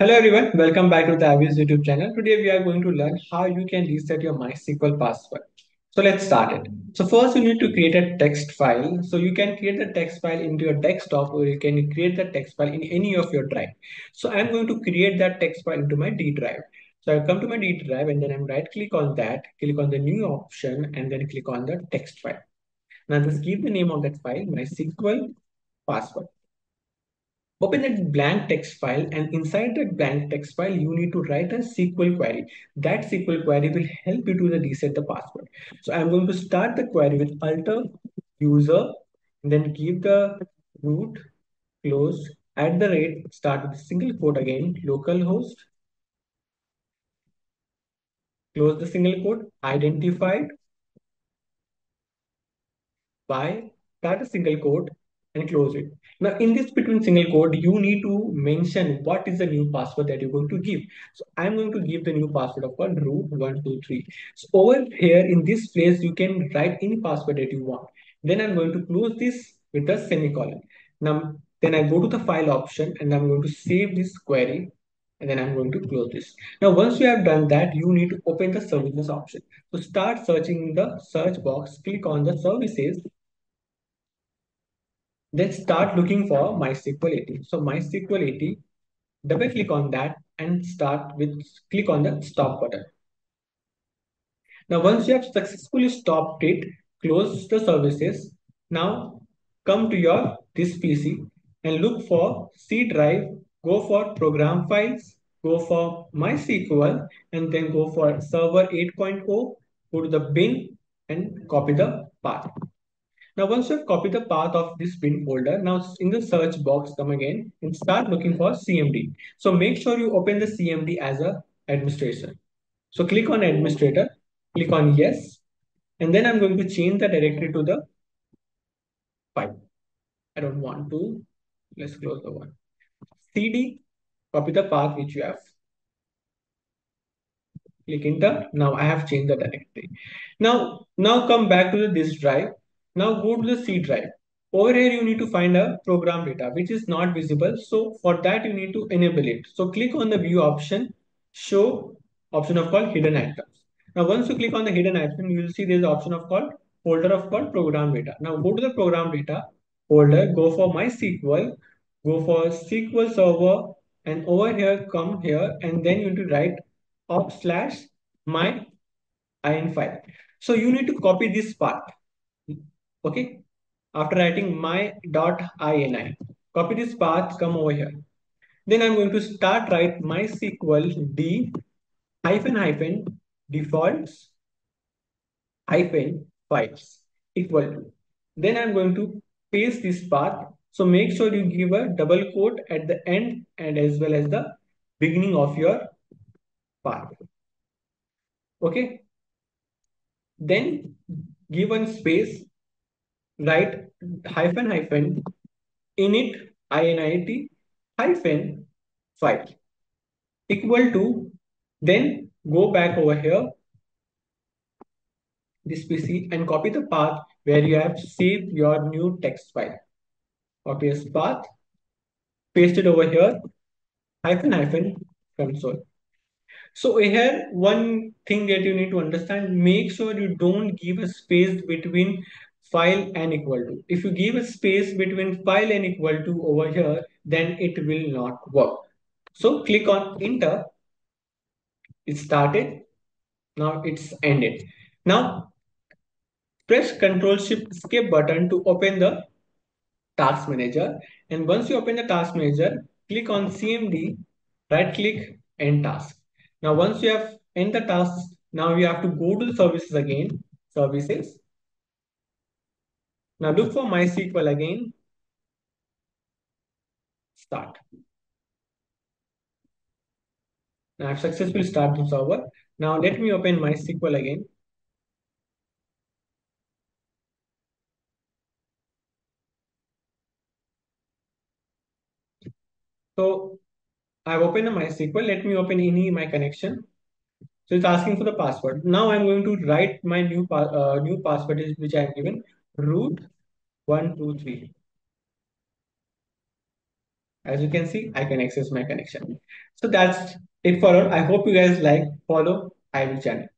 Hello everyone, welcome back to the Ivy's YouTube channel. Today we are going to learn how you can reset your MySQL password. So let's start it. So first you need to create a text file. So you can create the text file into your desktop or you can create the text file in any of your drive. So I'm going to create that text file into my D drive. So I come to my D drive and then I'm right click on that, click on the new option and then click on the text file. Now just give the name of that file MySQL password. Open that blank text file and inside that blank text file, you need to write a SQL query. That SQL query will help you to reset the password. So I'm going to start the query with alter user, then give the root, close, at the rate, start with single quote again, localhost, close the single quote, identified by, start a single quote, and close it. Now in this between single quote, you need to mention what is the new password that you're going to give. So I'm going to give the new password of one, two, three. So over here in this place, you can write any password that you want. Then I'm going to close this with a semicolon. Now, then I go to the file option and I'm going to save this query and then I'm going to close this. Now, once you have done that, you need to open the services option. So start searching in the search box, click on the services then start looking for MySQL 80. So MySQL 80, double click on that and start with click on the stop button. Now, once you have successfully stopped it, close the services. Now come to your this PC and look for C drive, go for program files, go for MySQL, and then go for server 8.0, go to the bin and copy the path. Now, once you have copied the path of this bin folder, now in the search box, come again and start looking for CMD. So make sure you open the CMD as a administrator. So click on administrator, click on yes, and then I'm going to change the directory to the file. I don't want to. Let's close the one. CD, copy the path which you have. Click enter. Now I have changed the directory. Now, now come back to the disk drive now go to the C drive. Over here, you need to find a program data, which is not visible. So for that, you need to enable it. So click on the view option, show option of called hidden items. Now, once you click on the hidden item, you will see there's option of called folder of called program data. Now go to the program data folder, go for MySQL, go for SQL Server, and over here, come here, and then you need to write op slash my in file. So you need to copy this part Okay. After writing my dot ini, copy this path, come over here. Then I'm going to start write mysqld hyphen hyphen defaults hyphen files equal to. Then I'm going to paste this path. So make sure you give a double quote at the end and as well as the beginning of your path. Okay. Then give one space write hyphen hyphen init init hyphen file equal to then go back over here this PC and copy the path where you have saved your new text file. Copy this path, paste it over here, hyphen hyphen console. So here, one thing that you need to understand, make sure you don't give a space between file and equal to. If you give a space between file and equal to over here, then it will not work. So click on enter. It started. Now it's ended. Now press Control Shift Escape button to open the task manager. And once you open the task manager, click on CMD, right click end task. Now once you have end the task, now you have to go to the services again, services, now look for MySQL again. Start. Now I've successfully started the server. Now let me open MySQL again. So I've opened MySQL. Let me open any my connection. So it's asking for the password. Now I'm going to write my new uh, new password which I have given root one two three. As you can see, I can access my connection. So that's it for all. I hope you guys like, follow Ivy channel.